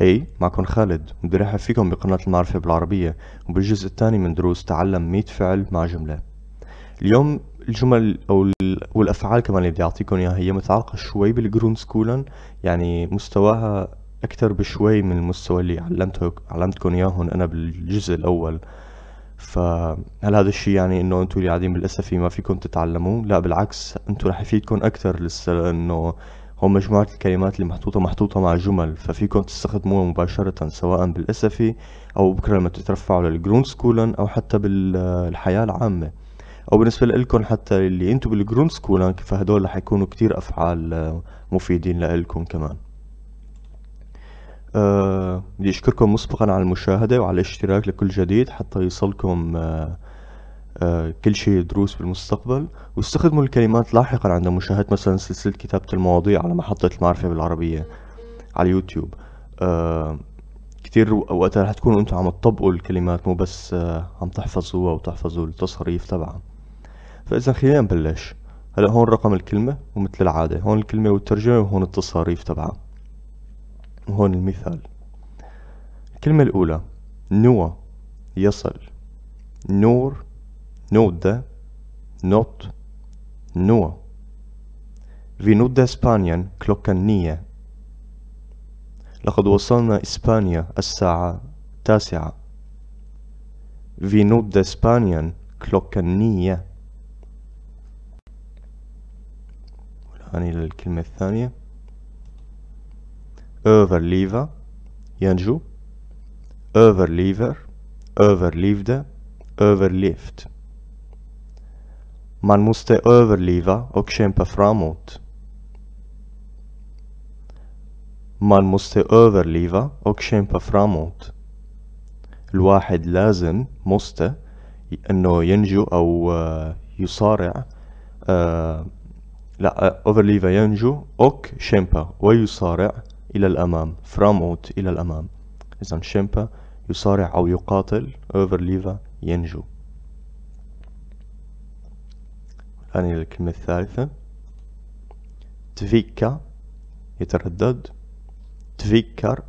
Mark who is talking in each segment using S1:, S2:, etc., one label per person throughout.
S1: هي معكم خالد مدير فيكم بقناة المعرفة بالعربية وبالجزء الثاني من دروس تعلم 100 فعل مع جملة. اليوم الجمل أو والأفعال كمان اللي بدي أعطيكم إياها هي متعلقة شوي بالجرون سكولن يعني مستواها أكثر بشوي من المستوى اللي علمته علمتكم إياهم أنا بالجزء الأول. فهل هذا الشيء يعني إنه أنتم اللي قاعدين بالاسفي ما فيكم تتعلموا لا بالعكس أنتم رح يفيدكم أكثر لسه لأنه هون مجموعة الكلمات اللي محطوطة محطوطة مع جمل ففيكم تستخدموها مباشرة سواء بال SFI أو بكرة لما تترفعوا لل grundskolan أو حتى بالحياة العامة. أو بالنسبة لكم حتى اللي أنتم بال grundskolan فهدول رح يكونوا كتير أفعال مفيدين لكم كمان. أه بدي أشكركم مسبقا على المشاهدة وعلى الاشتراك لكل جديد حتى يصلكم أه كل شيء دروس بالمستقبل. واستخدموا الكلمات لاحقا عند مشاهدة مثلا سلسلة كتابة المواضيع على محطة المعرفة بالعربية على اليوتيوب أه كتير وقتها رح تكونوا أنتم عم تطبقوا الكلمات مو بس أه عم تحفظوها وتحفظوا التصريف تبعها. فإذا خلينا نبلش. هلا هون رقم الكلمة ومثل العادة. هون الكلمة والترجمة وهون التصاريف تبعها. وهون المثال. الكلمة الأولى. نوى. يصل. نور. نودة نوت نوى في نودة إسبانيا كلوكان نية لقد وصلنا إسبانيا الساعة التاسعة في نودة إسبانيا كلوكان نية والآن للكلمة الثانية overleven ينجو overlever overlevde overlevt Man måste överleva och kämpa framåt. Man måste överleva och kämpa framåt. الواحد لازم måste انه ينجو أو يصارع لا overleva ينجو och kämpa ويصارع إلى الأمام framåt إلى الأمام إذا شيمبا يصارع أو يقاتل overleva ينجو الآن إلى الكلمة الثالثة. تفيكا يتردد. تفيكر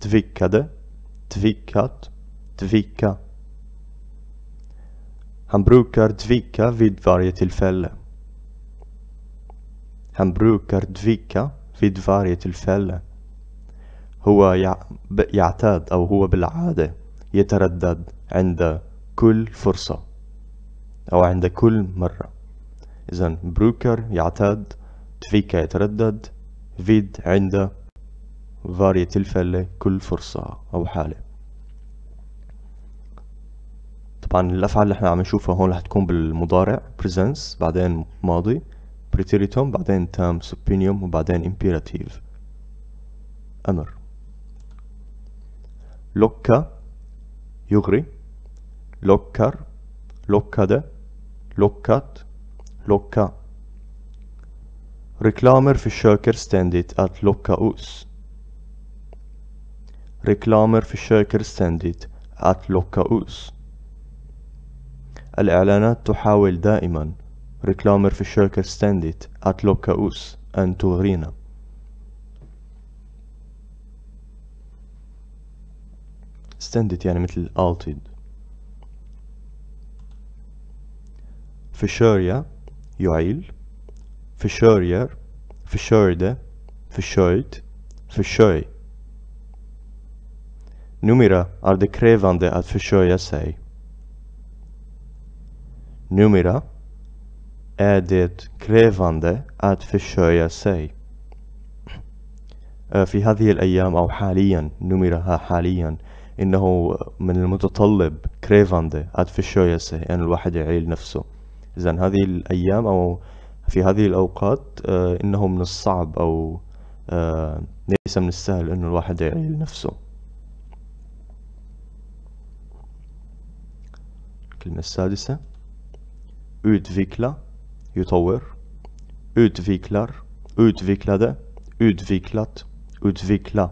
S1: تفيكade tvikat tvika Han brukar tvika vid varje tillfälle. Han brukar tvika vid varje tillfälle. هو يعتاد أو هو بالعادة يتردد عند كل فرصة أو عند كل مرة. إذا بروكر يعتاد تفيكا يتردد فيد عند فارية الفلة كل فرصة أو حالة. طبعا الأفعال اللي إحنا عم نشوفها هون رح تكون بالمضارع presents بعدين ماضي preteritum بعدين تام supinium وبعدين imperative. أمر. locka يغري lockar lockade lockat locka Reklamer försöker ständigt att locka oss. Reklamer försöker ständigt att locka oss. الإعلانات تحاول دائما reklamer försöker ständigt att locka oss أن تغرينا ständigt يعني مثل alltid försörja يعيل في شورير försörjde försörjt försörj numera är det krävande att försörja sig numera är det krävande att försörja sig آه، في هذه الأيام أو حاليا numera حاليا إنه من المتطلب krävande att försörja sig أن الواحد يعيل نفسه. إذا هذه الأيام أو في هذه الأوقات آه إنه من الصعب أو آه ليس من السهل إنه الواحد يعيل نفسه الكلمة السادسة utveckla يطور utvecklar utvecklade utvecklat utveckla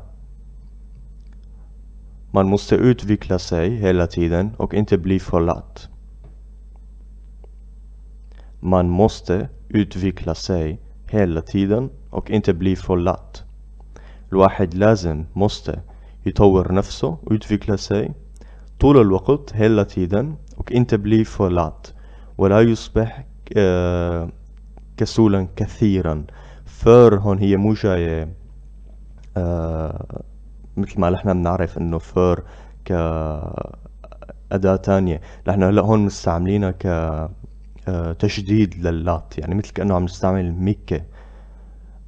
S1: Man måste utveckla sig hela tiden och inte bli för. Man måste utveckla sig hela tiden och inte bli för lat. الواحد لازم måste يطور نفسه ويتفيكلا سي طول الوقت هلا تيدا وك بلي فولات ولا يصبح كسولا كثيرا فر هون هي مو جاية مثل ما نحن بنعرف انه فر كأداة تانية نحن هلا هون مستعملينها كتشديد آه، لللات يعني مثل كأنه عم نستعمل ميكة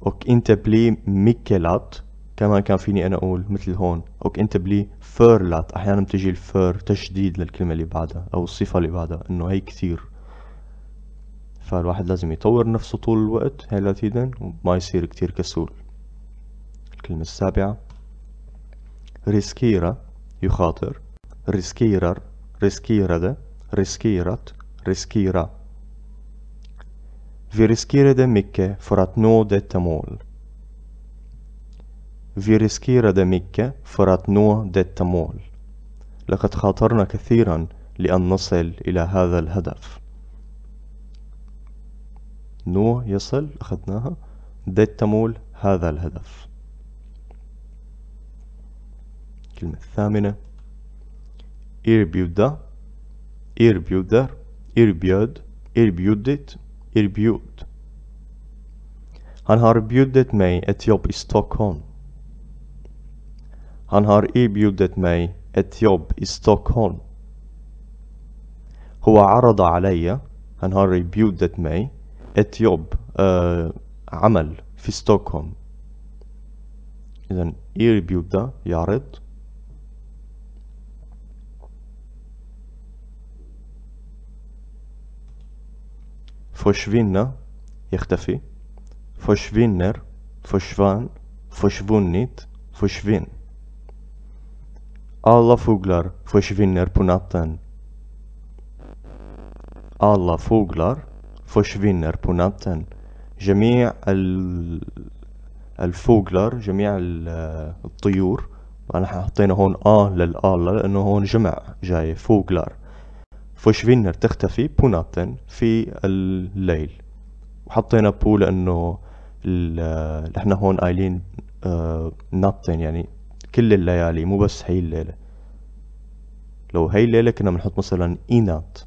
S1: أوك إنت بلي ميكة لات كمان كان فيني أنا أقول مثل هون. أوك إنت بلي فر لات. أحيانا بتجي الفر تشديد للكلمة اللي بعدها أو الصفة اللي بعدها إنه هي كثير. فالواحد لازم يطور نفسه طول الوقت هلا تيدن وما يصير كتير كسول. الكلمة السابعة riskera يخاطر. riskerar riskerade riskerat riskera Vi riskerade mycket för att nå detta mål. Vi riskerade mycket för att nå detta mål. لقد خاطرنا كثيرا لأن نصل إلى هذا الهدف. nå يصل أخذناها ديتا مول هذا الهدف الكلمة الثامنة erbjuda erbjuder erbjöd erbjudit erbjud Han har bjudit mig ett jobb i Stockholm. Han har erbjudit mig ett jobb i Stockholm. هو عرض علي han har erbjudit mig ett jobb آه عمل في ستوكهولم إذا erbjuda يعرض försvinna يختفي försvinner försvann försvunnit försvinn alla fåglar försvinner på natten Alla fåglar försvinner på natten جميع ال ال fåglar جميع الطيور انا حطينا هون آ لل alla لأنه هون جمع جاي fåglar försvinner تختفي på natten في الليل. وحطينا på لأنه إحنا هون قايلين آه natten يعني كل الليالي مو بس هي الليلة. لو هي الليلة كنا بنحط مثلا اينات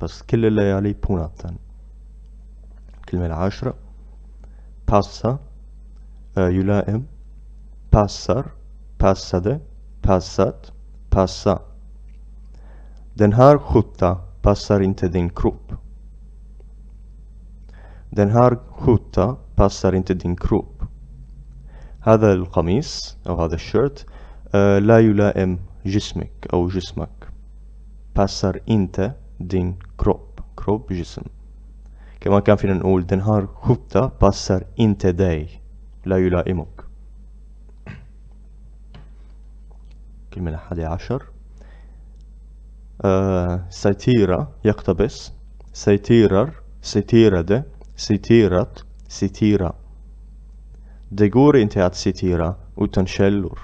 S1: بس كل الليالي بوناتن الكلمة العاشرة passa يلائم passar passade passat passa Den här skjorta passar inte din kropp. Den här skjorta passar inte din kropp. هذا القميص أو هذا الشيرت لا يلائم جسمك أو جسمك passar inte din kropp kropp جسم كما كان فينا نقول den här skjorta passar inte dig لا يلائمك الكلمة الحادية عشر آه citera يقتبس. citerar citerade citerat citera Det går inte att citera utan källor.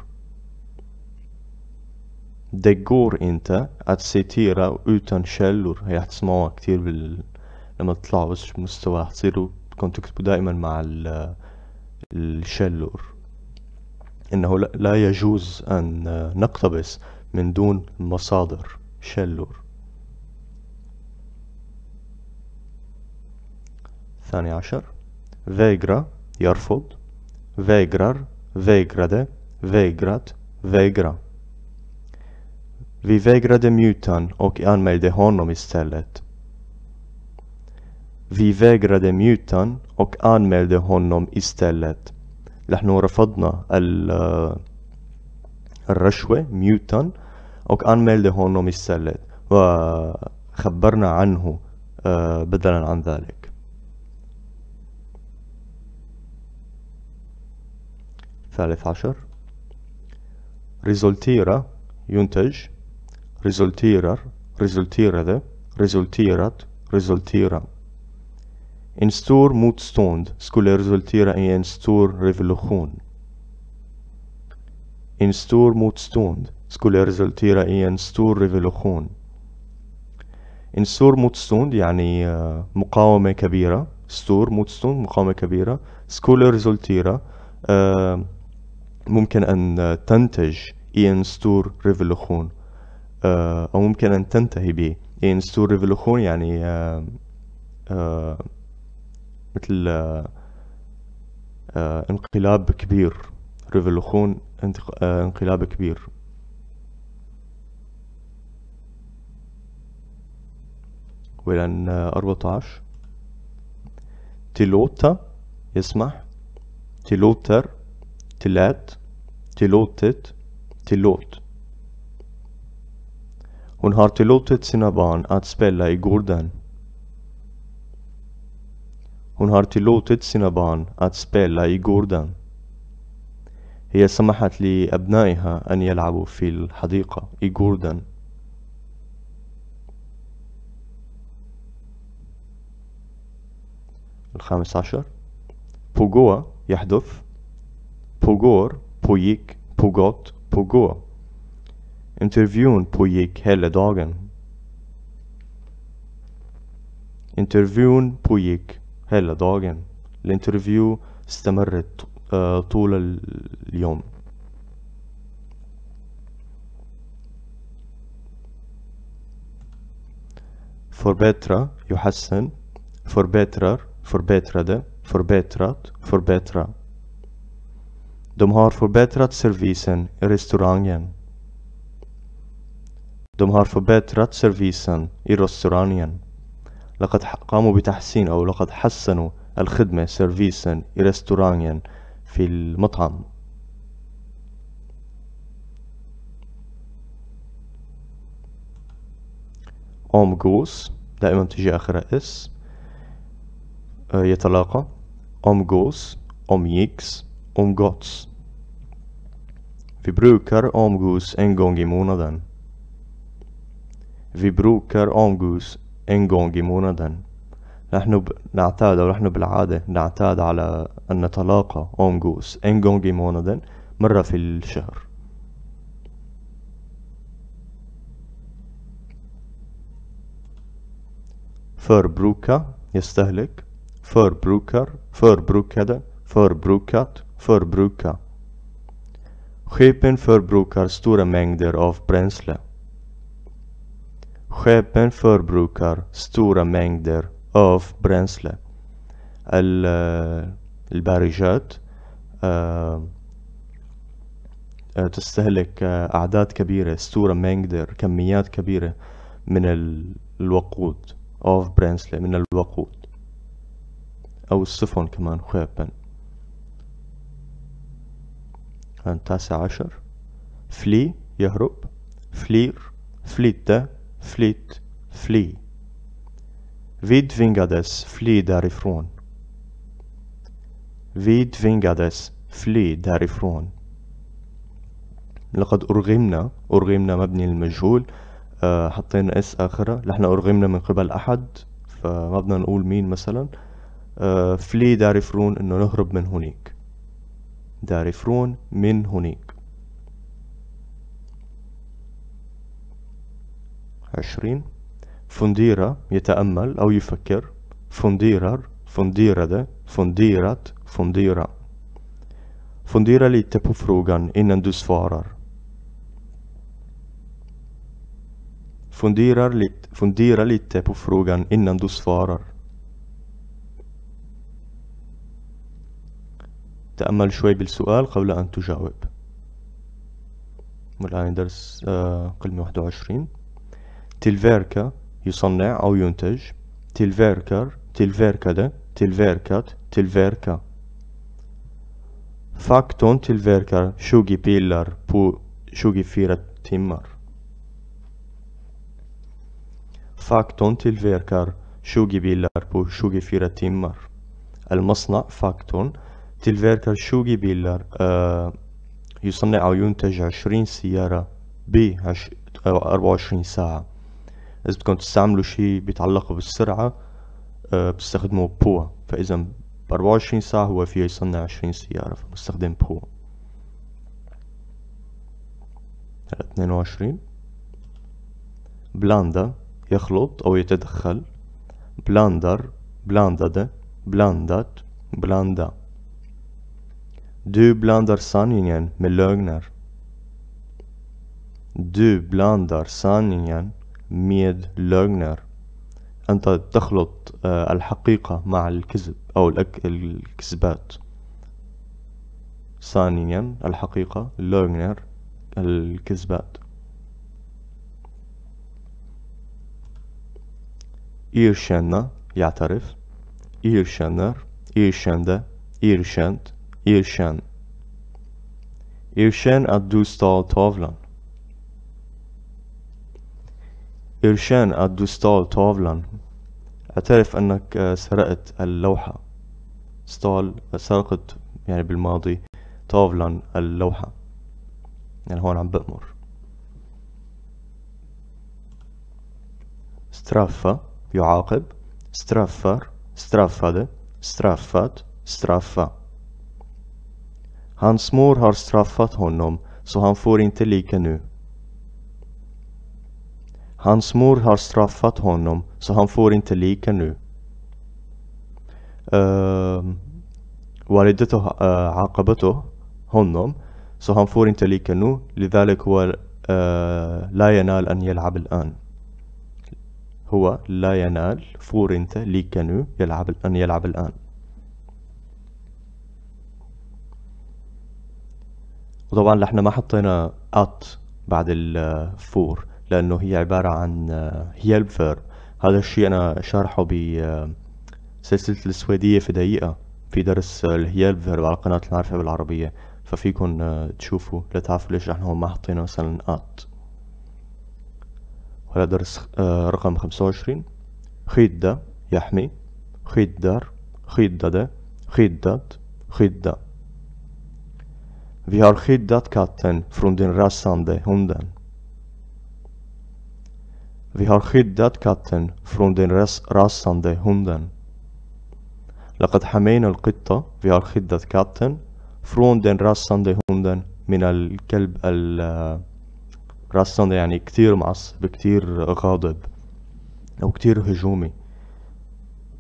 S1: Det går inte هي حتسمعوها كتير بال لما تطلعوا بس مستوى حتصيروا بدكم تكتبوا دائما مع الشلور انه لا يجوز ان نقتبس من دون مصادر شلور ثاني عشر فيجرا يرفض فيجرر فيجرade vägrat vägra Vi vägrade mutan och anmälde honom istället. Vi vägrade mutan och anmälde honom istället نحن رفضنا الرشوة ميوتان anmälde honom istället وخبرنا عنه بدلا عن ذلك ثالث عشر resultera ينتج resulterar resulterade resulterat resultera En stor motstånd skulle resultera i en stor revolution. En stor motstånd skulle resultera i en stor revolution en stor motstånd يعني مقاومة كبيرة stor motstånd مقاومة كبيرة skulle resultera ممكن ان تنتج i en stor revolution أو ممكن ان تنتهي به i en stor revolution يعني مثل انقلاب كبير revolution انقلاب كبير ولان 14 tillåta يسمح. tillåter tillät. tillåtit tillåt. Hon har tillåtit sina barn att spela i gården Hon har tillåtit sina barn att spela i gården هي سمحت لأبنائها أن يلعبوا في الحديقة i gården الخامس عشر. pågå يحدث. pågår pågick pågått pågå. Intervjun pågick hela dagen. Intervjun pågick hela dagen. ال interview استمرت آه، طول اليوم. förbättra يحسن. förbättrar förbättrade förbättrat förbättra De har förbättrat servicen i restaurangen De har förbättrat servicen i restaurangen لقد قاموا بتحسين أو لقد حسنوا الخدمة i restaurangen في المطعم أمغوس دائما تجي آخرها اس يتلاقى أمغوس أميكس أمغوتس Vi brukar umgås en gång i månaden. Vi brukar umgås en gång i månaden. نحن نعتاد أو نحن بالعادة نعتاد على أن نتلاقى أمغوس en gång i månaden مرة في الشهر förbruka يستهلك förbrukar förbrukade förbrukat förbruka Skeppen förbrukar stora mängder av bränsle Skeppen förbrukar stora mängder av bränsle البارجات تستهلك أعداد كبيرة ستورة مانجدر كميات كبيرة من الوقود of bränsle من الوقود أو السفن كمان خيبا التاسع عشر. fly يهرب. flyr. flydde flytt. fly. Vi tvingades fly därifrån. Vi tvingades fly därifrån. لقد أرغمنا. أرغمنا مبني المجهول أه حطينا s آخرة. لحنا أرغمنا من قبل أحد. فما بدنا نقول مين مثلا. آه، فلي دار يفرون إنه نهرب من هونيك. دار يفرون من هونيك. عشرين. فنديرة يتأمل أو يفكر. فنديرة فنديرة ده فنديرات فنديرة. فنديرة لي تبو إن أندو سفارر فنديرة لي فنديرة innan du svarar تأمل شوي بالسؤال قبل أن تجاوب. والآن درس كلمة 21 tillverka يصنع أو ينتج. tillverkar tillverkade tillverkat tillverka Fabriken tillverkar tjugo bilar på tjugofyra timmar Fabriken tillverkar tjugo bilar på tjugofyra timmar المصنع fabriken tillverkar tjugo bilar آه يصنع أو ينتج عشرين سيارة ب 24 ساعة. إذا بدكم تستعملوا شي بيتعلق بالسرعة أه بتستخدموا på فإذا ب 24 ساعة هو فيه يصنع 20 سيارة فبستخدم på هلا 22 blanda يخلط أو يتدخل. blandar blandade blandat blanda Du blandar sanningen med lögner Du blandar sanningen med lögner أنت تخلط آه، الحقيقة مع الكذب أو الكذبات ثانيا الحقيقة lögner الكذبات erkänna يعترف erkänner erkände erkänt إيرشان إيرشان أدوستال طاولان إيرشان أدوستال طاولان أعترف أنك سرقت اللوحة stal سرقت يعني بالماضي tavlan اللوحة يعني هون عم بأمر straffa يعاقب straffar straffade straffat straffa, straffa. Hans mor har straffat honom så han får inte lika nu Hans mor har straffat honom så han får inte lika nu. Uh, والدته uh, عاقبته honom så han får inte lika nu لذلك هو uh, لا ينال أن يلعب الآن هو لا ينال får inte lika nu يلعب أن يلعب الآن وطبعا إحنا ما حطينا at بعد الفور لأنه هي عبارة عن hjälp آه، verb هذا الشيء أنا شارحه بسلسلة آه، السويدية في دقيقة في درس ال hjälpverb على قناة المعرفة بالعربية. ففيكن آه، تشوفوا لتعرفوا ليش إحنا هون ما حطينا مثلا att وهذا درس رقم خمسة وعشرين. skydda يحمي skyddar skyddade skyddat skydda Vi har skyddat katten från den rasande hunden. Vi har skyddat katten från den rasande hunden. لقد حمينا القطة vi har skyddat katten från den rasande hunden من الكلب الراسندة يعني كتير معصب كتير غاضب أو كتير هجومي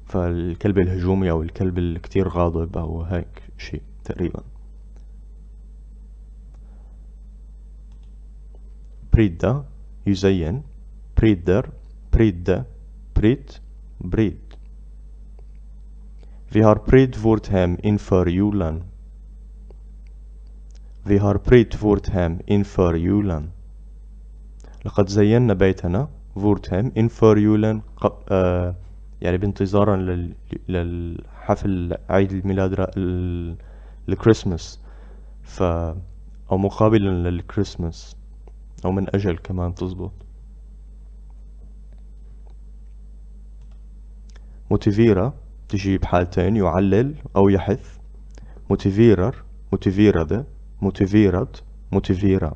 S1: فالكلب الهجومي أو الكلب الكتير غاضب أو هيك شيء تقريبا pryda يزين pryder prydde prytt pryd Vi har prytt vårt hem inför julen Vi har prytt vårt hem inför julen لقد زينا بيتنا vårt hem inför julen يعني بانتظارا للحفل عيد الميلاد الكريسماس ف أو مقابلا للكريسماس أو من أجل كمان تزبط. motivera تجي بحالتين يعلل أو يحث. motiverar motiverat motivera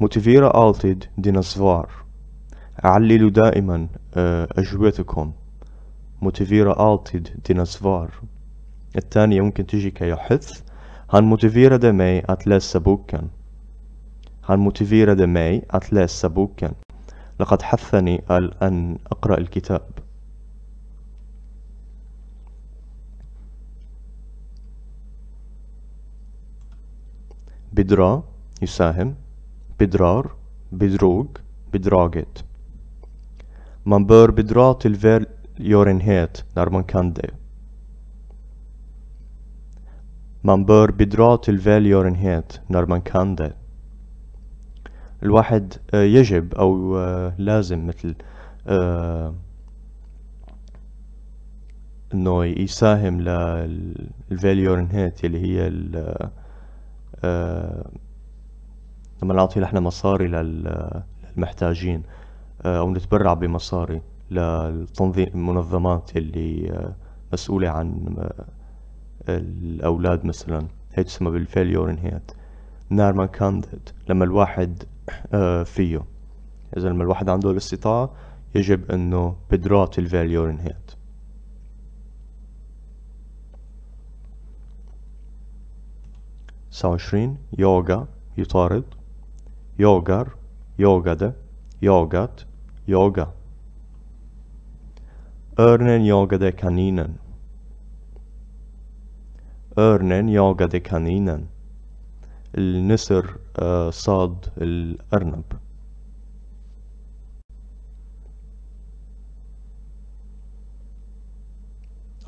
S1: motivera alltid dina svar عللوا دائما أجوبتكم. motivera alltid dina svar الثانية ممكن تجي كيحث. Han motiverade mig att läsa Han motiverade mig att läsa boken لقد حثني أن أقرأ الكتاب بدرا يساهم بدرار بدروج bedraget Man bör bidra till välgörenhet när man kan det. Man bör bidra till välgörenhet när man kan det. الواحد يجب أو لازم مثل إنه يساهم للفاليورنهات اللي هي آه، لما نعطي نحن مصاري للمحتاجين آه، أو نتبرع بمصاري للتنظيم المنظمات اللي آه، مسؤولة عن الأولاد مثلا هي تسمى بالفيليور انهيت نارما كانديد لما الواحد فيه. إذا لما الواحد عنده الاستطاعة يجب أنه بدرات الفاليور انهيت تسعة وعشرين يوغا يطارد. يوغر يوغade jagat jaga Örnen jagade kaninen Örnen jagade kaninen النسر آه، صاد الأرنب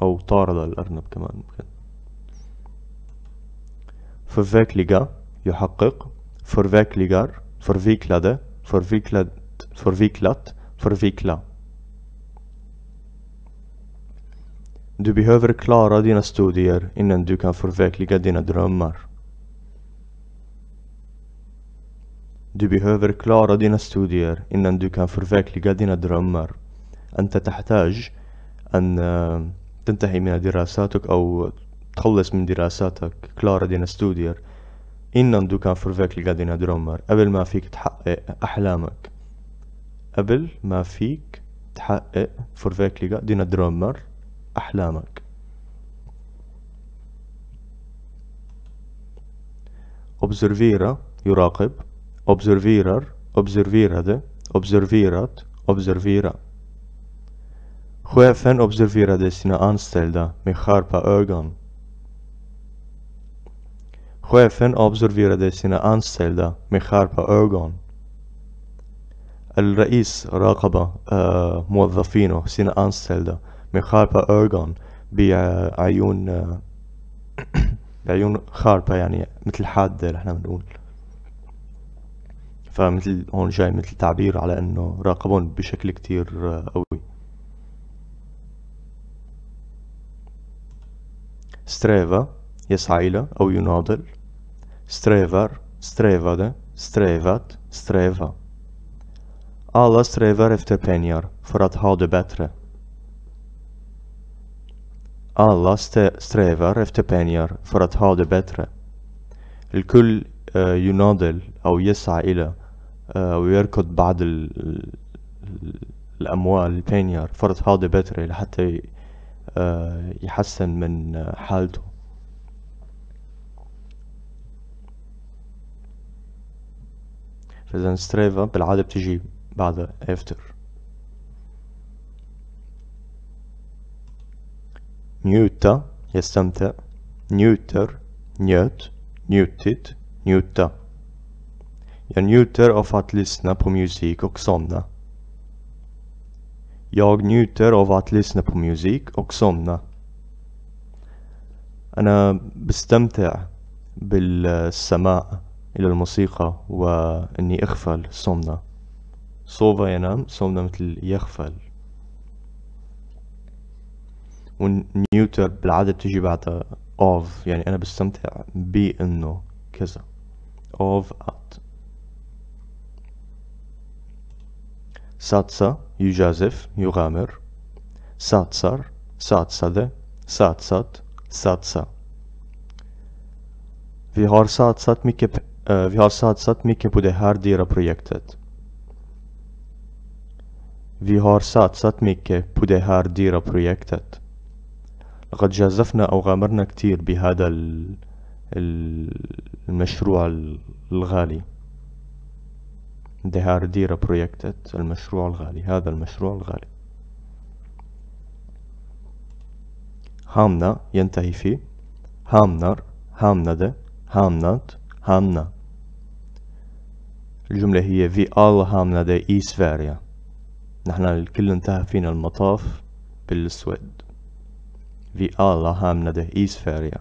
S1: أو طارد الأرنب كمان ممكن förverkliga يحقق förverkligar förviklade förviklad förviklat förvikla Du behöver klara dina studier innan du kan förverkliga dina drömmar. Du behöver klara dina studier innan du kan förverkliga dina drömmar. أنت تحتاج أن تنتهي من دراساتك أو تخلص من دراساتك كلارا دينا ستودير innan du kan förverkliga dina drömmar قبل ما فيك تحقق أحلامك قبل ما فيك تحقق förverkliga dina drömmar أحلامك observera يراقب observerar observerade observerat observera Chefen observerade sina anställda med skarpa ögon. Chefen observerade sina anställda med skarpa ögon. الرئيس راقب موظفينه سina anställda med skarpa ögon بعيون بعيون خاربة يعني مثل حادة إحنا بنقول فمثل هون جاي مثل تعبير على إنه راقبهم بشكل كتير قوي. sträva يسعى إلى أو يناضل strävar strävade strävat sträva Alla strävar efter pengar för att ha det bättre Alla strävar efter pengar för att ha det bättre الكل آه، يناضل أو يسعى إلى أو يركض بعد الأموال ال pengar ha det bättre لحتى يحسن من حالته. فإذا sträva بالعادة بتجي بعد efter. njuta يستمتع. njuter نيوت njutit, njuta. Jag njuter av att lyssna på musik och somna. Jag njuter av att lyssna på musik och somna. أنا بستمتع بالسماع إلى الموسيقى وإني أغفل صمنا صوفا ينام صمنا مثل يغفل و njuter بالعادة بتجي بعدها av يعني أنا بستمتع بإنه كذا av att satsa يجازف يغامر. satsar satsade satsat satsa. Vi har satsat mycket آه، Vi har satsat mycket på det här projektet في هار ساتسات ميكي بوده هار ديرا بروجكتت لقد جازفنا أو غامرنا كتير بهذا المشروع الغالي. they are dear projected المشروع الغالي هذا المشروع الغالي. هامنا ينتهي في هامنر هامند هامنات هامنا الجملة هي vi alla hamnade i Sverige نحن الكل انتهى فينا المطاف بالسويد. Vi alla hamnade i Sverige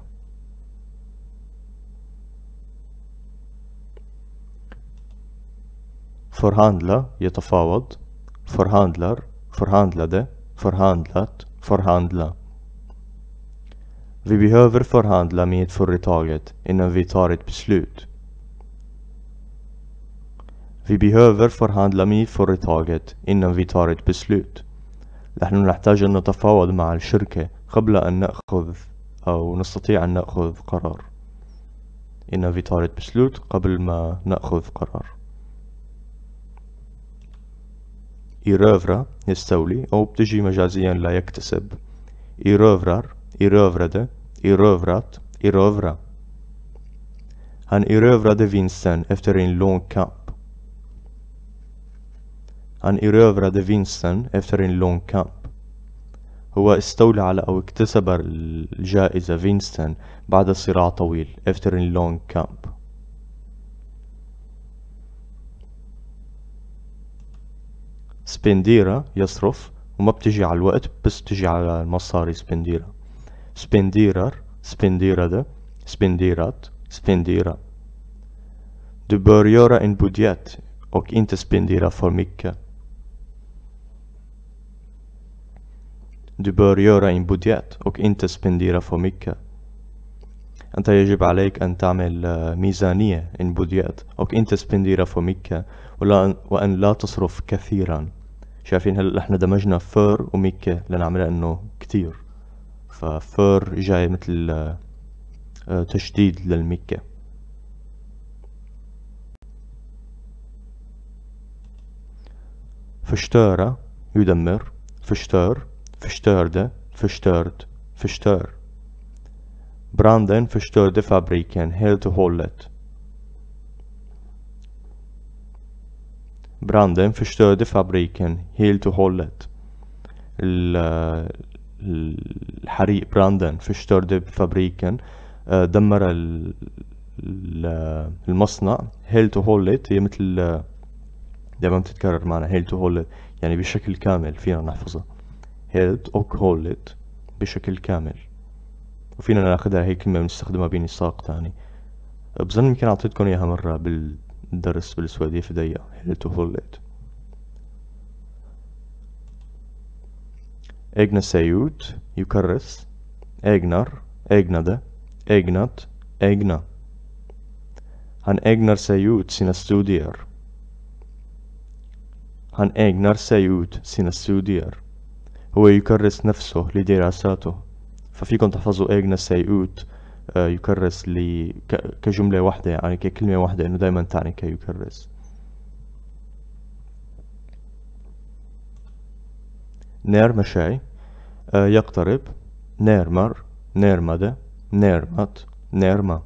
S1: förhandla يتفاوض förhandlar förhandlade förhandlat förhandla Vi behöver förhandla med företaget innan vi tar ett beslut. Vi behöver förhandla med företaget innan vi tar ett beslut. نحن نحتاج أن نتفاوض مع الشركة قبل أن نأخذ أو نستطيع أن نأخذ قرار. vi tar ett beslut قبل ما نأخذ قرار. إيروفرا يستولي أو بتجي مجازيا لا يكتسب إيروفرار إيروفرادة إيروفرات إيروفرا Han erövrade vinsten efter en lång kamp Han erövrade vinsten efter en lång kamp هو استولى على أو اكتسب الجائزة vinsten بعد صراع طويل efter en lång kamp spendera يصرف وما بتجي على الوقت بس بتجي على المصاري spendera سبنديرر سبنديرade spenderat spendera Du bör göra en budget och inte spendera för mycket. Du bör göra en inte spendera för mycket. أنت يجب عليك أن تعمل ميزانية إن بوديات أو أنت سبنديرا for mycket وأن لا تصرف كثيرا شايفين هلا إحنا دمجنا فور وميكا لنعملها انه كتير. ففور جاي مثل آه، تشديد للميكا فشتارة يدمر فشتار فشتاردة فشتارد فشتار. Branden förstörde fabriken helt och hållet. Branden förstörde fabriken helt och hållet. الحريق براندن förstörde fabriken دمر المصنع helt och hållet. هي مثل دائما بتتكرر معنا helt och hållet. يعني بشكل كامل فينا نحفظها helt och hållet. بشكل كامل وفينا ناخدها هي كلمة بنستخدمها بنساق تاني بظن يمكن أعطيتكم إياها مرة درست بالسويدي في ديا helt och fullt ägna sig åt يكرس ägnar ägnade ägnat ägna Han ägnar sig åt sina studier Han ägnar sig åt sina studier هو يكرس نفسه لدراساته ففيكم تحفظوا ägna sig åt يكرس لي كجملة واحدة يعني ككلمة واحدة إنه دايما تعني كيكرس närma sig آه، يقترب närmade närmat närma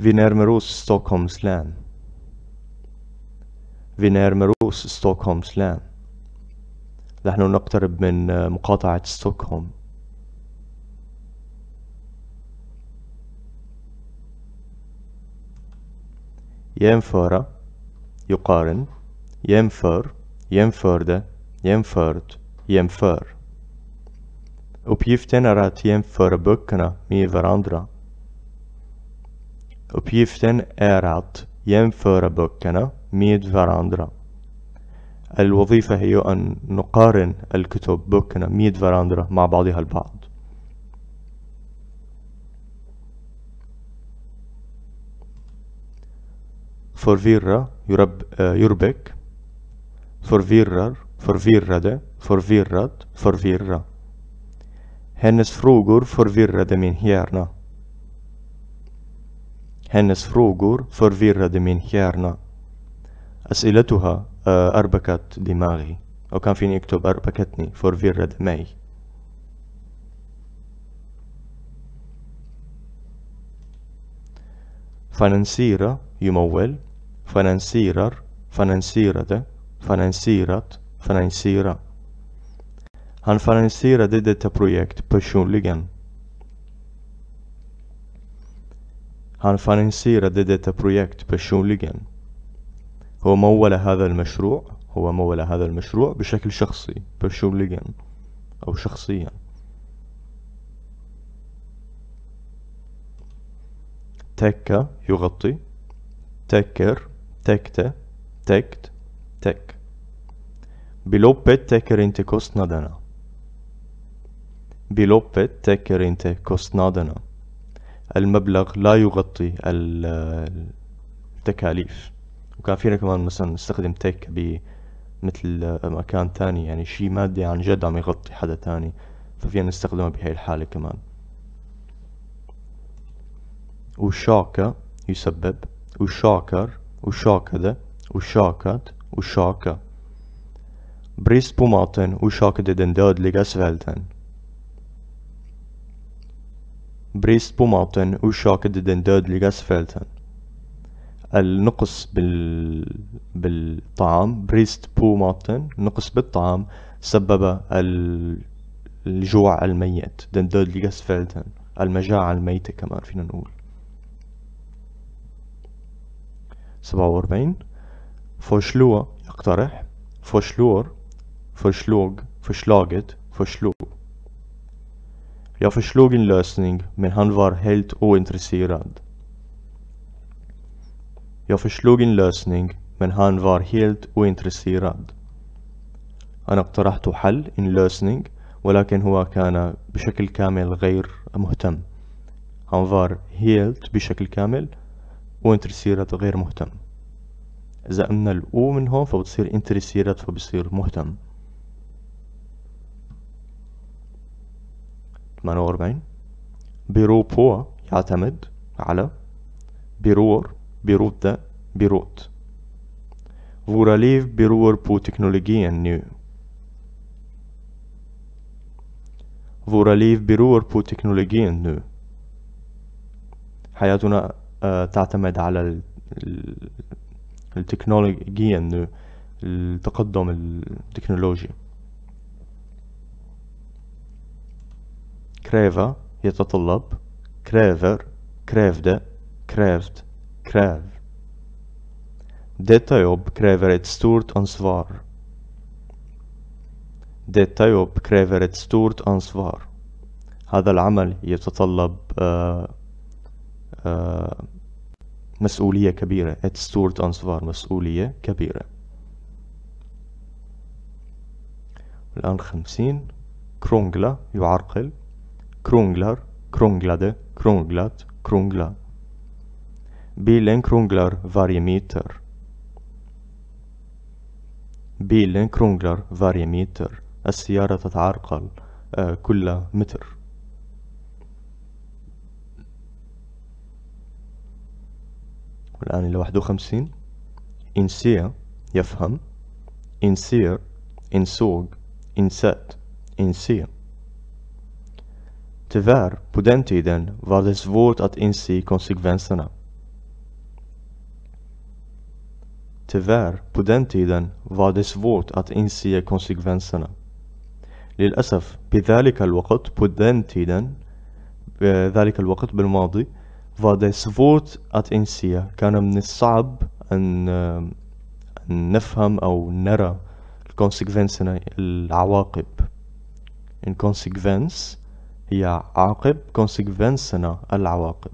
S1: Vi närmar oss Stockholms län. Vi närmar oss Stockholms. نحن نقترب من آه، مقاطعة ستوكهولم jämföra يقارن jämför jämförde jämfört jämför Uppgiften är att jämföra böckerna med varandra. Uppgiften är att jämföra böckerna med varandra. الوظيفة هي أن نقارن الكتب بöckerna med varandra مع بعضها البعض förvirra يرب, يربك förvirrar förvirrade förvirrad förvirra Hennes frågor förvirrade min hjärna Hennes frågor förvirrade min hjärna أسئلتها أربكت دماغي أو كان فيني أكتب أربكتني förvirrade mig Finansiera يمول finansierar finansierade finansierat finansiera Han finansierade detta projekt personligen Han finansierade detta projekt personligen هو مول هذا المشروع هو مول هذا المشروع بشكل شخصي personligen أو شخصيا. täcka يغطي täcker täckte täckt täck Beloppet täcker inte kostnaderna. Beloppet täcker inte kostnaderna. المبلغ لا يغطي التكاليف وكان فينا كمان مثلا نستخدم تك بمثل مكان تاني يعني شي مادي عن جد عم يغطي حدا تاني ففينا نستخدمها بهاي الحالة كمان وشاكا يسبب وشاكر وشاكدة وشاكت وشاكة بريست بوماتن وشاكدة دنداد لغاسفلتن بريست بوماتن وشاكدة دنداد لغاسفلتن النقص بال... بالطعام brist på maten نقص بالطعام سبب الجوع الميت den dödliga svälten المجاعة الميتة كمان فينا نقول سبعة وأربعين فوشلوا يقترح förslår, förslog, förslaget, förslog. Jag förslog en lösning men han var helt ointresserad. Jag förslog en lösning men han var helt ointresserad. أنا اقترحت حل إن lösning ولكن هو كان بشكل كامل غير مهتم Han var helt بشكل كامل ointresserad غير مهتم إذا قمنا ال o من هون فبتصير intresserad فبصير مهتم 48 bero på يعتمد على beror berodde berott Våra liv beror på teknologin nu. Våra liv beror på teknologin nu. حياتنا تعتمد على التكنولوجيا إنه التقدم التكنولوجي kräva يتطلب kräver krävde krävt kräv Detta jobb kräver ett stort ansvar. Detta jobb kräver ett. هذا العمل يتطلب آه مسؤولية كبيرة ett stort ansvar مسؤولية كبيرة الآن خمسين krångla يعرقل krånglar krånglade krånglat krångla varje meter. Bilen krånglar varje meter. السيارة تتعرقل كل متر. والآن إلى واحد وخمسين. inse يفهم. inser insåg insett inse Det var på den tiden var det svårt att inse konsekvenserna Det var på den tiden var det svårt att inse konsekvenserna للأسف بذلك الوقت på den tiden بذلك آه، الوقت بالماضي. Svårt att inse كان من الصعب أن, نفهم أو نرى ال konsekvenserna العواقب. ال konsekvens هي عاقب. konsekvenserna العواقب.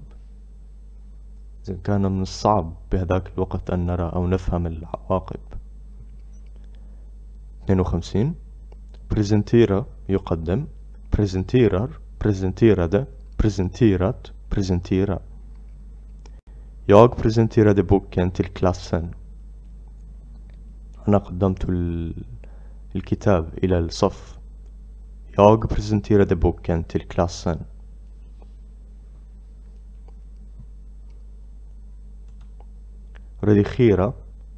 S1: كان من الصعب بهذاك الوقت أن نرى أو نفهم العواقب. 52 presentera يقدم. presenterar presenterade presenterat presentera. Jag presenterade boken till klassen أنا قدمت الكتاب إلى الصف Jag presenterade boken till klassen redigera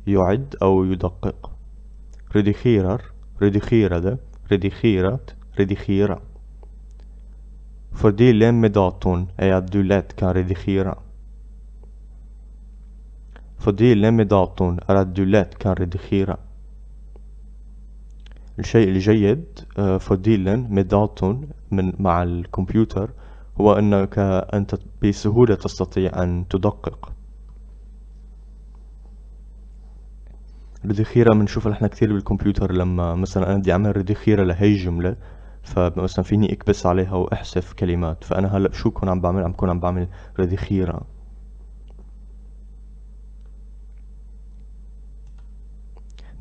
S1: يعد أو يدقق redigerar redigerade redigerat redigera Fördelen med datorn är att du lätt kan redigera Är att du lätt kan redigera الشيء الجيد فضيلا من داطون من مع الكمبيوتر هو أنك أنت بسهولة تستطيع أن تدقق. ال redigera بنشوفها إحنا كتير بالكمبيوتر لما مثلا أنا بدي أعمل redigera لهي الجملة فمثلا فيني أكبس عليها وأحذف كلمات فأنا هلأ شو كون عم بعمل؟ عم كون عم بعمل redigera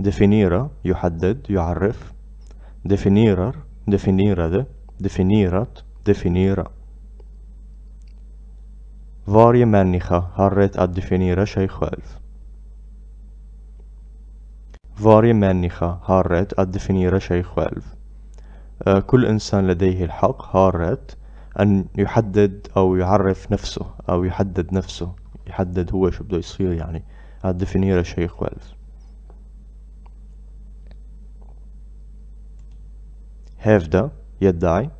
S1: definiera يحدد يعرف. definierar definierade definierat definiera. Varje människa har rätt att definiera sig själv Varje människa har rätt att definiera sig själv آه، كل إنسان لديه الحق har rätt أن يحدد أو يعرف نفسه أو يحدد نفسه. يحدد هو شو بده يصير يعني. هاد sig själv hävda يدعي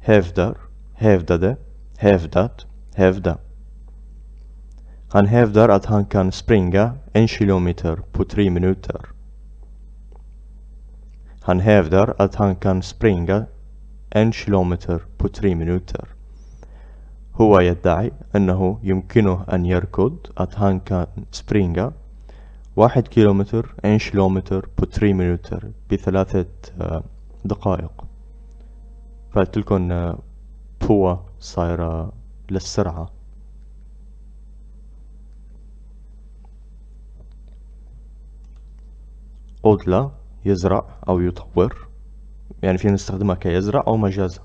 S1: hävdar hävdade hävdat hävda Han hävdar att han kan springa en kilometer på tre minuter. Han hävdar att han kan springa en kilometer på tre minuter. هو يدعي أنه يمكنه أن يركض att han kan springa واحد كيلومتر ان شلومتر بتري مينوتر بثلاثة آه، دقائق. فقلت لكم بوا صايرة للسرعة. أودلا يزرع أو يطور. يعني فينا نستخدمها كيزرع أو مجازا.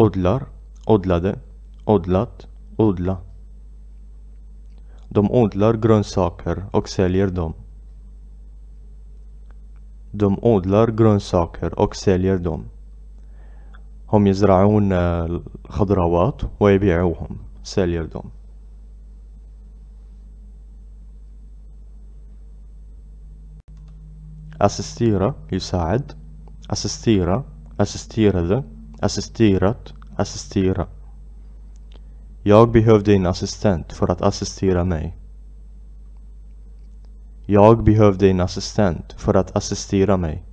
S1: أودلر أودلادة أودلات أودلا. odlar grönsaker och säljer dem. De odlar grönsaker och säljer dem. هم يزرعون الخضروات ويبيعوهم سيلير دوم أسستيرا يساعد أسستيرا أسستيرade assisterat assistera Jag behövde en assistent för att assistera mig. Jag behövde en assistent för att assistera mig.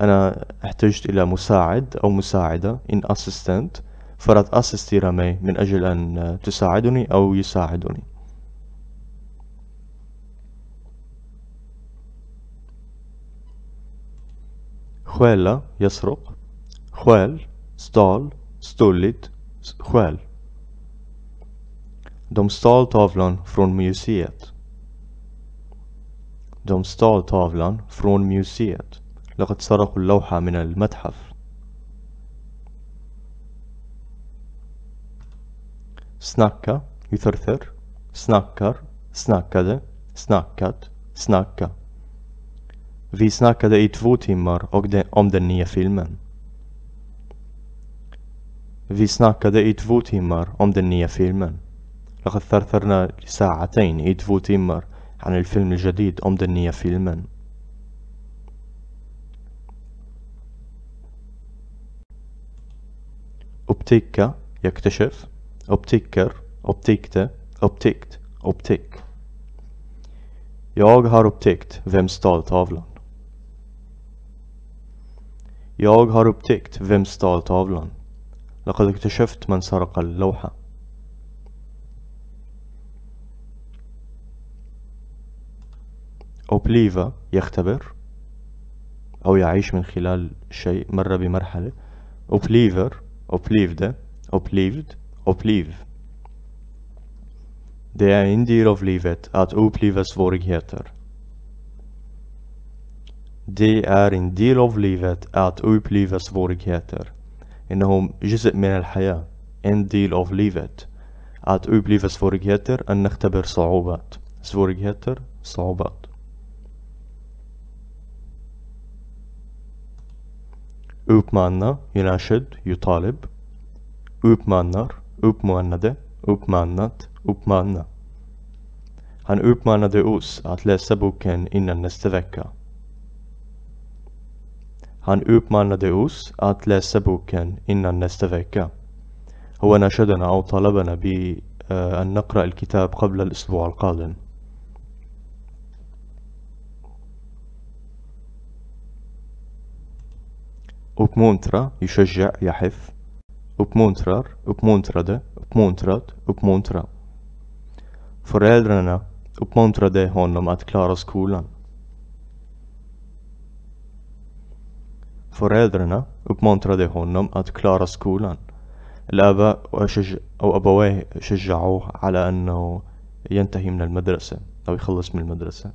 S1: أنا احتجت إلى مساعد أو مساعدة in assistant för att assistera mig من أجل أن تساعدني أو يساعدني خوالا يسرق خوال ستال stullit خوال De stal tavlan från museet. De stal tavlan från museet. لقد سرقوا اللوحة من المتحف snacka يثرثر snackar snackade snackat snacka Vi snackade i två timmar om den nya filmen. Vi snackade i två timmar om den nya filmen. لقد ثرثرنا لساعتين i två timmar عن الفيلم الجديد «أم أمدنية فيلما أوبتيكا يكتشف أوبتيكر أوبتيكتا أوبتيكت أوبتيك Jag har upptäckt vem stal tavlan. Jag har upptäckt vem stal tavlan. لقد اكتشفت من سرق اللوحة uppleva يختبر أو يعيش من خلال شيء مر بمرحلة upplever upplevde, upplevt, upplev. Det är en del av livet att uppleva svårigheter. Det är en del av livet att uppleva svårigheter. إنه جزء من الحياة en del av livet att uppleva svårigheter أن نختبر صعوبات svårigheter صعوبات uppmana يناشد يطالب uppmanar uppmanade uppmanat uppmana Han uppmanade oss att läsa boken innan nästa vecka. Han uppmanade oss att läsa boken innan nästa vecka. هو ناشدنا أو طلبنا بأن نقرأ الكتاب قبل الأسبوع القادم. uppmuntra يشجع يحف uppmuntrar uppmuntrade uppmuntrat uppmuntra Föräldrarna uppmuntrade honom att klara skolan Föräldrarna uppmuntrade honom att klara skolan الاباء وشج أو ابواه شجعوه على انه ينتهي من المدرسة أو يخلص من المدرسة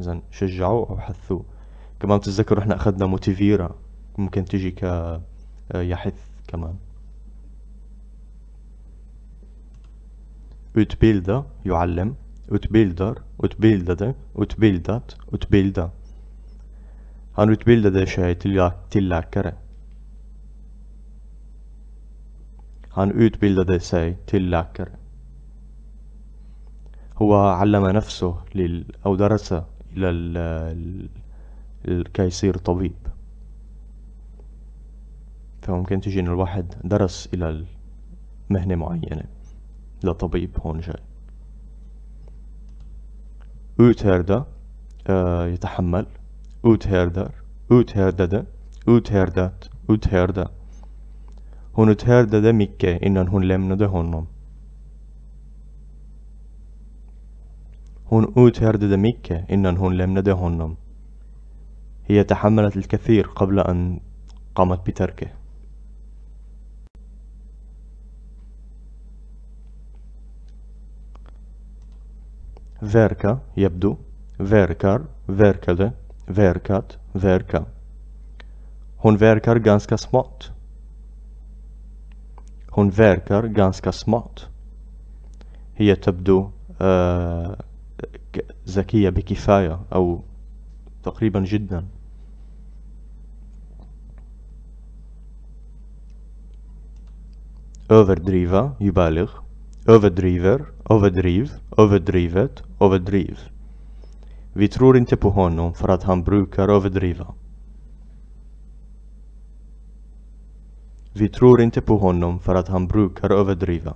S1: اذا شجعوه أو حثوه كمان بتتذكروا إحنا اخذنا motivera ممكن تجي ك آه، يحث كمان. اتبيلدا يعلم اتبيلدر اتبيلدد اتبيلدت اتبيلدا هن اتبيلدد شيء تلاكره هن اتبيلدد شيء تلاكره هو علم نفسه لل... أو درس إلى كي يصير طبيب. فممكن تجي إن الواحد درس إلى مهنة معينة لطبيب هون جاي uthärda آه يتحمل uthärdar uthärdade uthärdat uthärda Hon uthärdade mycket innan hon lämnade honom. Hon uthärdade mycket innan hon lämnade honom. هي تحملت الكثير قبل أن قامت بتركه. verka يبدو verkar verkade verkat verka Hon verkar ganska smart Hon verkar ganska smart هي تبدو ذكية آه بكفاية أو تقريبا جدا أوفر دريفا يبالغ överdriver överdriv överdrivet överdriv Vi tror inte på honom för att han brukar överdriva. Vi tror inte på honom för att han brukar överdriva.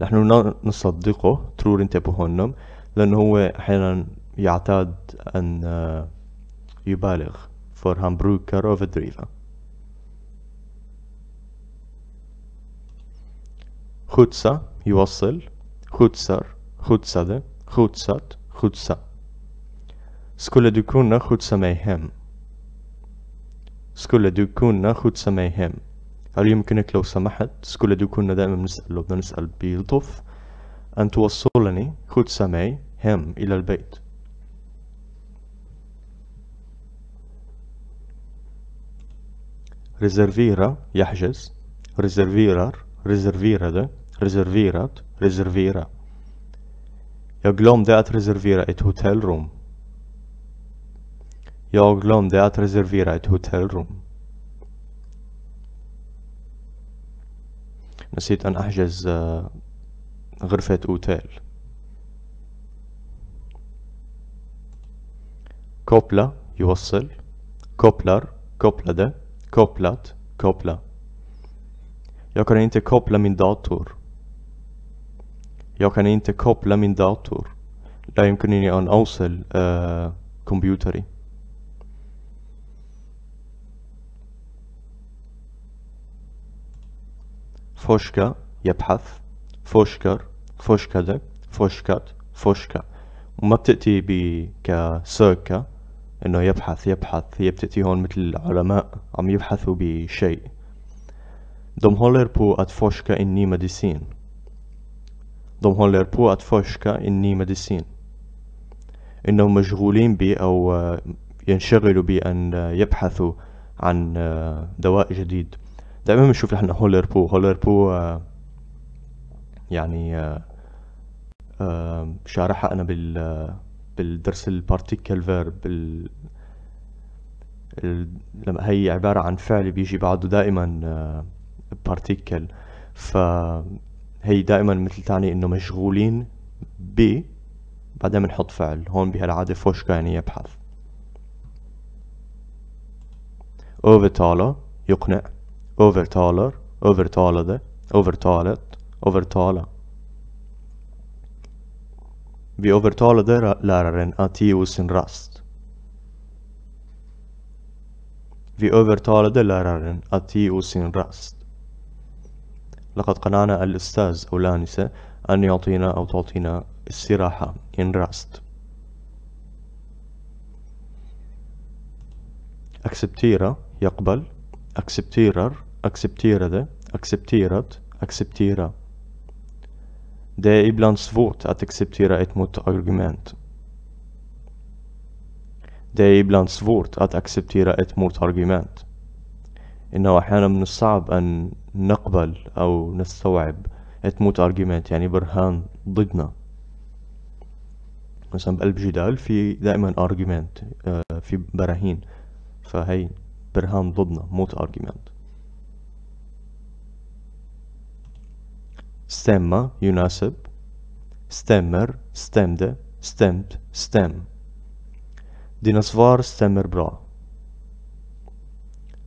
S1: نحن نصدقه tror inte på honom لأنه هو أحيانا يعتاد أن يبالغ för han brukar överdriva خدسة يوصل خدسر خدسade خدسat خدسة. Skulle du kunna skjutsa mig hem? Skulle du kunna skjutsa? هل يمكنك لو سمحت؟ skulle du kunna دائما بنسأل لو بدنا نسأل بلطف أن توصلني skjutsa mig إلى البيت. ريزرفيرا يحجز. ريزرفيرر ريزرفيرade reserverat reservera Jag glömde att reservera ett hotellrum Jag glömde att reservera ett hotellrum نسيت أن أحجز غرفة أوتيل كوبلا يوصل كوبلر كوبلade kopplat koppla Jag kan inte koppla min dator Jag kan inte koppla min dator. لا يمكنني أن أوصل كمبيوتري فوشكا يبحث فوشكر فوشكده فوشكت فوشكا وما بتأتي كسوكا انه يبحث يبحث هي بتأتي هون مثل العلماء عم يبحثوا بشيء håller på att forska i ny medicin. De håller på att forska i ny medicin. إنهم مشغولين ب أو ينشغلوا بأن يبحثوا عن دواء جديد. دائما بنشوف نحن håller på. håller på يعني شارحها أنا بال بالدرس ال partikelverb لما هي عبارة عن فعل بيجي بعده دائما partikel. هي دائما مثل تعني إنه مشغولين ب بعدين بنحط فعل. هون بهالحالة forska يبحث over taller يقنع. over taller over taller ده over taller over taller بي over taller ده لارن اتي آه، وسن راست في اوفر تالا دلارارن اتي آه، وسين راست. لقد قنعنا الأستاذ أو الآنسة أن يعطينا أو تعطينا استراحة en rast أكسبتيرا يقبل. أكسبتيرا أكسبتيرا ده أكسبتيرا أكسبتيرا ده إبلان سفوت أتكسبتيرا إتموت أرجمنت ده إبلان سفوت أتكسبتيرا إتموت أرجمنت إنه أحيانا من الصعب أن نقبل أو نستوعب. Ett motargument يعني برهان ضدنا. مثلا بقلب جدال في دائما argument في براهين. فهي برهان ضدنا موت argument. stämma يناسب. stämmer stämde stämt stäm Dina svar stämmer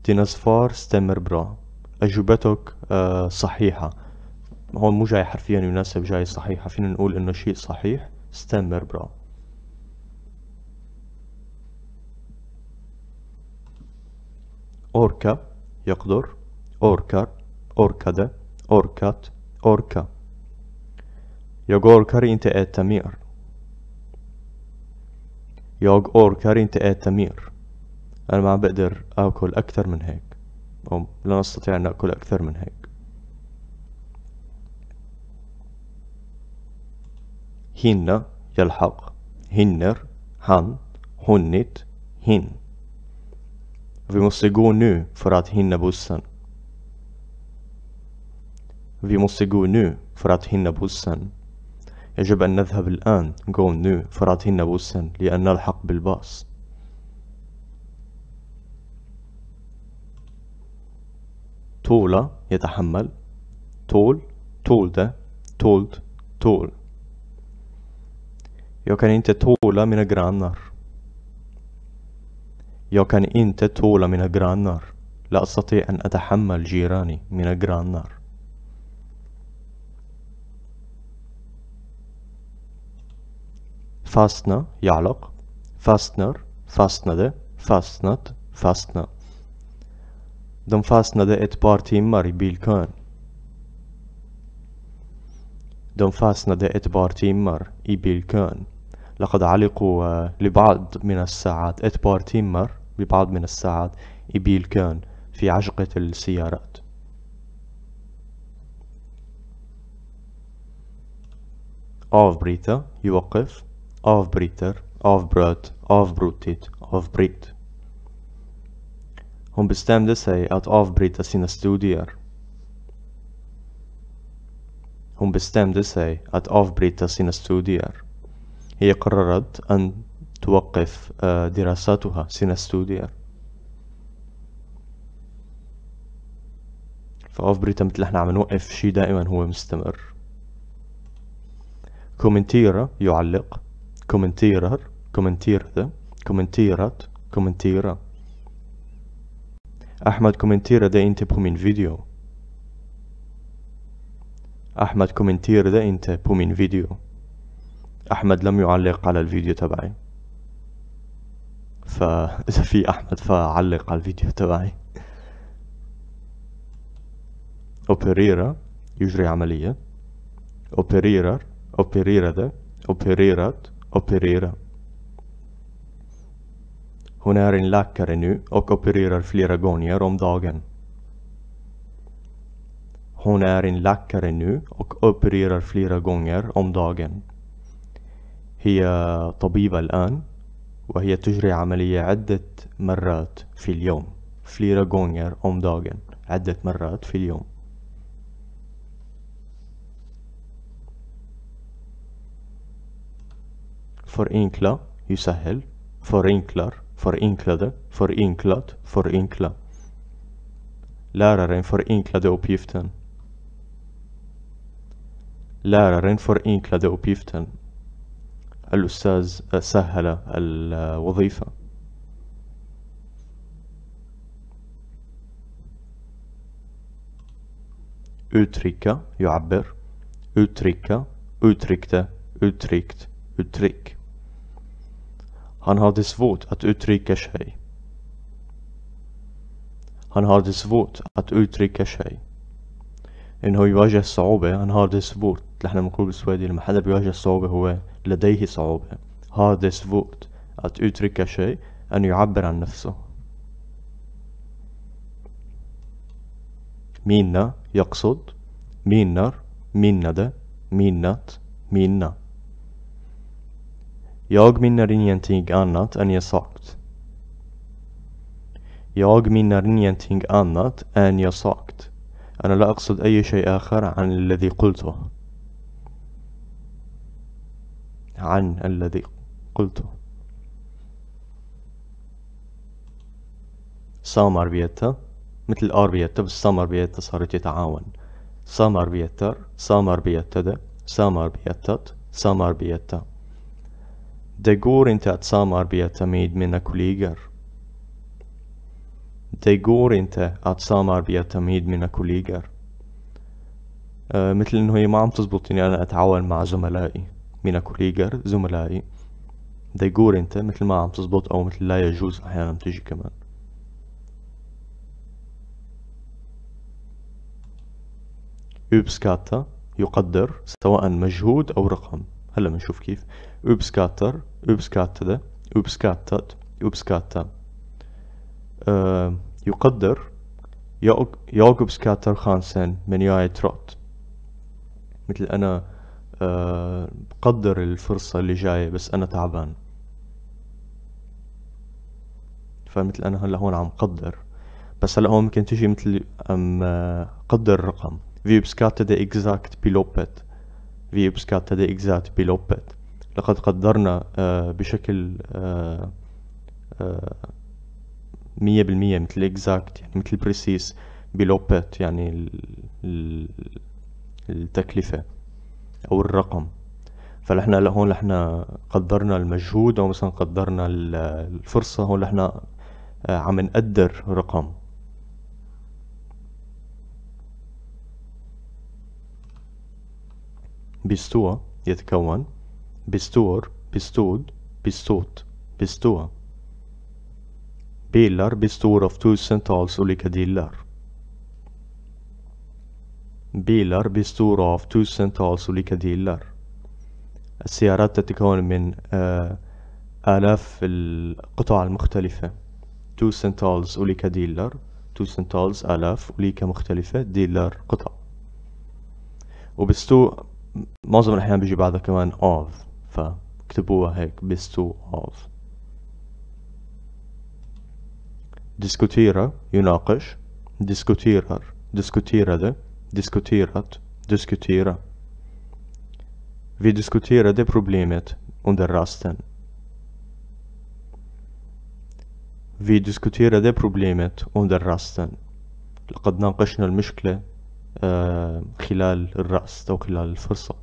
S1: ديناسفار ستمر برا. أجوبتك آه، صحيحة. هون مو جاي حرفيا يناسب جاي صحيحة فينا نقول إنه شيء صحيح. stämmer bra. orka يقدر. orkar orkade orkat orka. jag orkar inte äta mer jag orkar inte äta mer أنا ما بقدر آكل أكثر من هيك أو لا أستطيع أن آكل أكثر من هيك hinna يلحق hinner han hunnit hin Vi måste gå nu för att hinna bussen. Vi måste gå nu för att hinna bussen. يجب أن نذهب الآن gå nu för att hinna bussen لأن نلحق بالباص طول يتحمل طول طولde told tål Jag kan inte tåla mina grannar Jag kan inte tåla mina grannar لا أستطيع أن أتحمل جيراني mina grannar fastna يعلق fastnar fastnade fastnat fastna De fastnade ett par timmar i bilkön. De fastnade ett par timmar i bilkön. لقد علقوا لبعض من الساعات ett par timmar ببعض من الساعات i bilkön في عجقة السيارات avbryta يوقف avbryter avbröt avbrutit avbryt Hon bestämde sig att avbryta sina studier. Hon bestämde sig att avbryta sina studier. هي قررت أن توقف دراساتها sina studier. ف avbryta مثل إحنا عم نوقف شي دائما هو مستمر kommentera يعلق kommenterar kommenterade kommenterat kommentera أحمد kommenterade inte på min video. أحمد kommenterade inte på min video. أحمد لم يعلق على الفيديو تبعي فإذا في أحمد فعلق على الفيديو تبعي operera يجري عملية أوبريرر أوبريرade أوبريرات أوبريرا Hon är en läkare nu och opererar flera gånger om dagen. Hon är en läkare nu och opererar flera gånger om dagen. هي طبيبة الآن وهي تجري عملية عدة مرات في اليوم flera gånger om dagen عدة مرات في اليوم förenkla يسهل förenklar förenklade, förenklat, förenkla. Läraren förenklade uppgiften. Läraren förenklade uppgiften. الأستاذ سهل الوظيفة uttrycka يعبر uttrycka uttryckte uttryckt uttryck Han hade svårt att uttrycka sig. Han hade svårt att uttrycka sig. إنه يواجه صعوبة. أن هذا سبورت لحنا بنقول بالسويدي لما حدا بيواجه صعوبة هو لديه صعوبة. هذا سبورت أت أترك شيء أن يعبر عن نفسه. مينا يقصد. مينر مينده مينات مينات Jag minnar ingenting annat än jag sagt. Jag minnar ingenting annat än jag sagt. أنا لا أقصد أي شيء آخر عن الذي قلته. عن الذي قلته. سامر بيتا مثل آر بيتا بس سامر بيتا صارت يتعاون. سامر بيتر سامر بيتا سامر بيتت سامر بيتا, سامر بيتا. Det går inte att samarbeta med mina kollegor. Det går inte att samarbeta med mina kollegor. مثل انه هي ما عم تزبط اني أنا اتعاون مع زملائي mina kollegor زملائي det går inte مثل ما عم تزبط أو مثل لا يجوز أحيانا تجي كمان uppskatta يقدر سواء مجهود أو رقم هلا بنشوف كيف. uppskattar uppskattade uppskattat uppskatta يقدر jag uppskattar chansen men jag är trött. مثل أنا آه، بقدر الفرصة اللي جاية بس أنا تعبان. فمثل أنا هلا هون عم قدر. بس هلا هون ممكن تجي مثل أم آه، قدر الرقم. vi uppskattade exakt beloppet Vi uppskattade exakt beloppet لقد قدرنا أه بشكل أه أه مية بالمية مثل exakt يعني مثل precis بلوبت يعني التكلفة أو الرقم. فنحنا لهون نحنا قدرنا المجهود أو مثلا قدرنا الفرصة هون نحنا آه، عم نقدر رقم. بستوى يتكون. بستور بستود بستوت بستوى bilar består av tusentals olika delar. bilar består av tusentals olika delar. السيارات تتكون من آه، آلاف القطع المختلفة. tusentals olika delar. tusentals آلاف olika مختلفة. delar قطع. و består معظم الأحيان بيجي بعدها كمان av فاكتبوها هيك består av diskutera يناقش diskuterar diskuterade diskuterat diskutera Vi diskuterade problemet under rasten. Vi diskuterade problemet under rasten. لقد ناقشنا المشكلة خلال الرأس أو خلال الفرصة.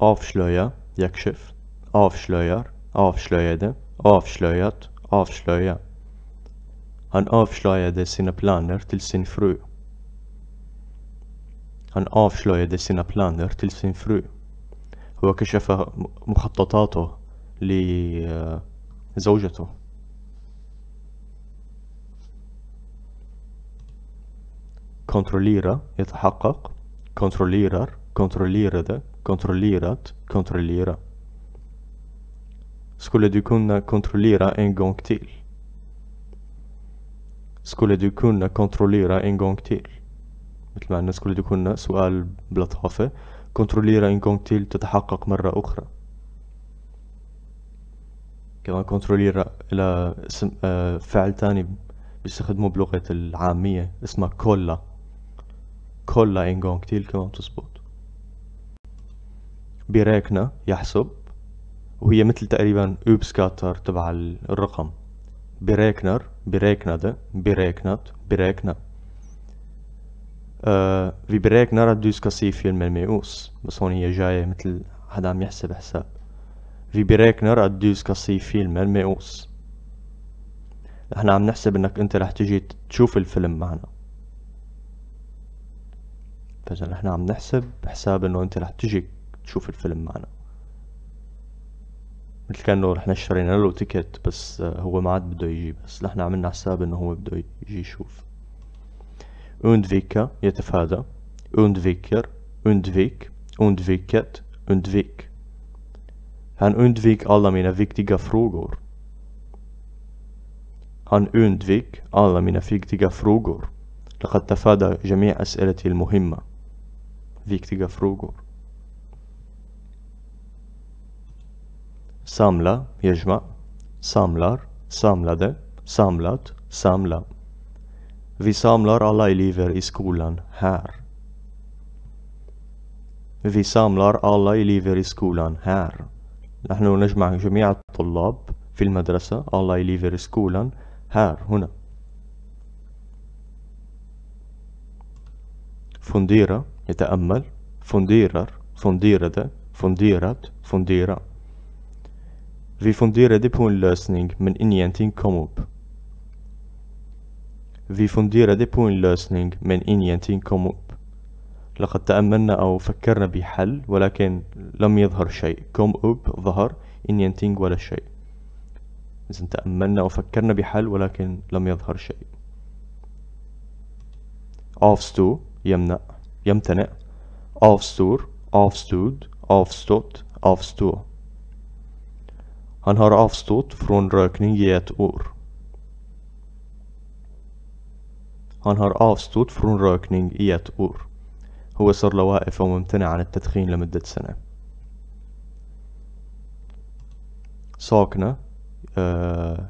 S1: avslöja يكشف avslöjar avslöjade, avslöjat, avslöja. Han avslöjade sina planer till sin fru. Han avslöjade sina planer till sin fru. هو كشف مخططاته لزوجته kontrollera يتحقق. kontrollerar kontrollerade kontrollerat kontrollera skulle du kunna kontrollera en gång till. skulle du kunna kontrollera en gång till. مثل ما عندنا skulle du kunna سؤال بلطافة kontrollera en gång till تتحقق مرة أخرى. كمان kontrollera إله اسم آه، فعل تاني بيستخدموه بلغة العامية اسمها kolla. kolla en gång till كمان تزبط beräkna يحسب وهي مثل تقريبا uppskattar تبع الرقم. beräknar beräknade beräknat beräkna آه vi beräknar se filmen med oss بس هون هي جاية مثل حدا عم يحسب حساب. vi beräknar se filmen med oss إحنا عم نحسب إنك أنت رح تجي تشوف الفيلم معنا. فإذا نحن عم نحسب حساب إنه أنت رح تجي تشوف الفيلم معنا مثل كأنه رحنا اشترينا له تيكت بس هو ما عاد بده يجي بس نحن عملنا حساب إنه هو بده يجي يشوف undvika يتفادى undviker undvik undviket undvik Han undvik alla mina viktiga frågor. Han undvik alla mina viktiga frågor. لقد تفادى جميع أسئلتي المهمة. Viktiga frågor. Samla, يجمع samlar, samlade, samlat, samla. Vi samlar alla elever i skolan här. Vi samlar alla elever i skolan här. نحن نجمع جميع الطلاب في المدرسة alla elever i skolan här هنا fundera يتأمل. funderar funderade funderat fundera. vi funderade på en lösning men ingenting kom upp. vi funderade på en lösning men ingenting kom upp. لقد تأملنا أو فكرنا بحل ولكن لم يظهر شيء. كوموب ظهر إن ينتين ولا شيء. إذا تأملنا وفكرنا بحل ولكن لم يظهر شيء. أوفستو يمنع. يمتنع avstår avstod avstått, avstå. Han har avstått från rökning i ett år. Han har avstått från rökning i ett år. هو صار له واقف أو ممتنع عن التدخين لمدة سنة sakna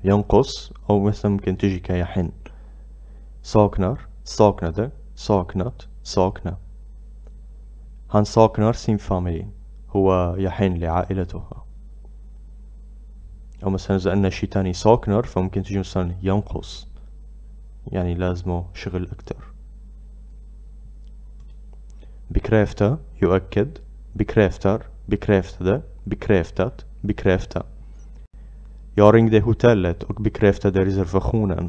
S1: ينقص أو مثلا ممكن تجي كيحن saknar saknade saknat sakna han saknar sin familj هو يحن لعائلته أو مثلا إذا أن شي تاني saknar فممكن تجي مثلا ينقص يعني لازمه شغل أكتر bekräfta يؤكد bekräftar bekräftade bekräftat bekräfta jag ringde hotellet och bekräftade reservationen jag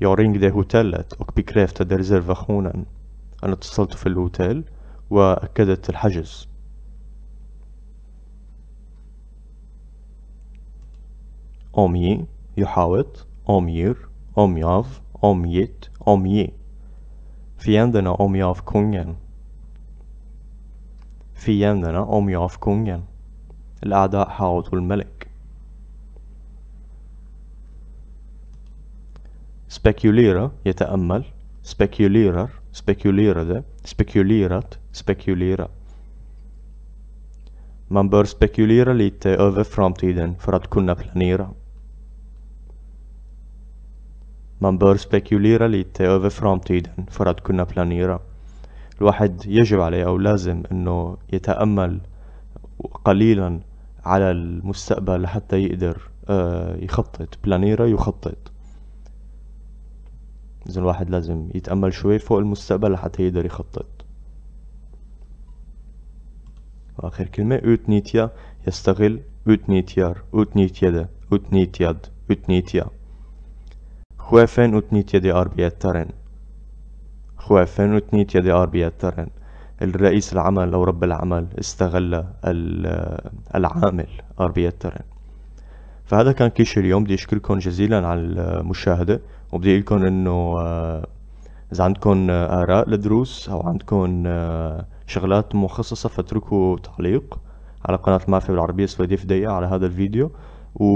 S1: ringde hotellet och bekräftade reservationen أنا اتصلت في الهوتيل وأكدت الحجز أمي يحاوط أمير أمياف أميت أمي Fienderna omgav kungen. Fienderna omgav kungen. الأعداء حاوطوا الملك. spekulera يتأمل spekulerar spekulerade spekulerat spekulera Man bör spekulera lite över framtiden för att kunna planera. Man bör spekulera lite över framtiden för att kunna planera الواحد يجب عليه أو لازم أنه يتأمل قليلا على المستقبل حتى يقدر يخطط بلانيرا يخطط إذا الواحد لازم يتأمل شوي فوق المستقبل حتى يقدر يخطط. وآخر كلمة utnyttja يستغل utnyttjar utnyttjade utnyttjad utnyttja Chefen utnyttjade arbetaren chefen utnyttjade arbetaren الرئيس العمل أو رب العمل استغل العامل arbetaren فهذا كان كيش اليوم. بدي أشكركم جزيلا على المشاهدة. وبدي لكم إنه إذا عندكم آراء لدروس أو عندكم شغلات مخصصة فاتركوا تعليق على قناة المعرفة بالعربية السويدية في دقيقة على هذا الفيديو و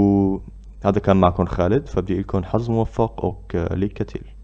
S1: هذا كان معكم خالد فبدي لكم حظ موفق. och lycka till